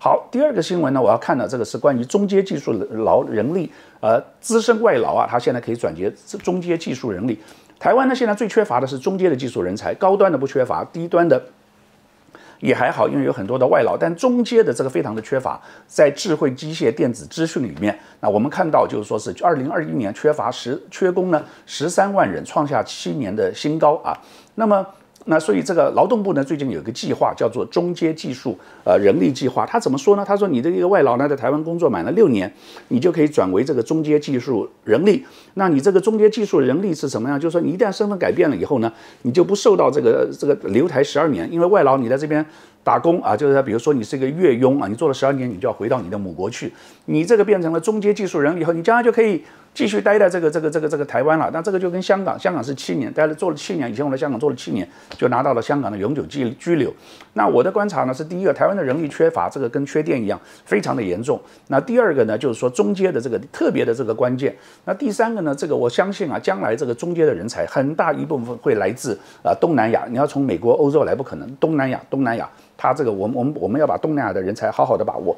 好，第二个新闻呢，我要看的这个是关于中阶技术劳人力，呃，资深外劳啊，他现在可以转接中阶技术人力。台湾呢，现在最缺乏的是中阶的技术人才，高端的不缺乏，低端的也还好，因为有很多的外劳，但中阶的这个非常的缺乏，在智慧机械电子资讯里面，那我们看到就是说是二零二一年缺乏十缺工呢十三万人，创下七年的新高啊，那么。那所以这个劳动部呢，最近有一个计划，叫做中阶技术呃人力计划。他怎么说呢？他说你的一个外劳呢，在台湾工作满了六年，你就可以转为这个中阶技术人力。那你这个中阶技术人力是什么样？就是说你一旦身份改变了以后呢，你就不受到这个这个留台十二年，因为外劳你在这边。打工啊，就是比如说你是一个月佣啊，你做了十二年，你就要回到你的母国去。你这个变成了中阶技术人以后，你将来就可以继续待在这个这个这个这个台湾了。那这个就跟香港，香港是七年，待了做了七年。以前我在香港做了七年，就拿到了香港的永久居居留。那我的观察呢是，第一个，台湾的人力缺乏，这个跟缺电一样，非常的严重。那第二个呢，就是说中阶的这个特别的这个关键。那第三个呢，这个我相信啊，将来这个中阶的人才很大一部分会来自啊东南亚。你要从美国、欧洲来不可能，东南亚，东南亚。他这个，我们我们我们要把东南亚的人才好好的把握。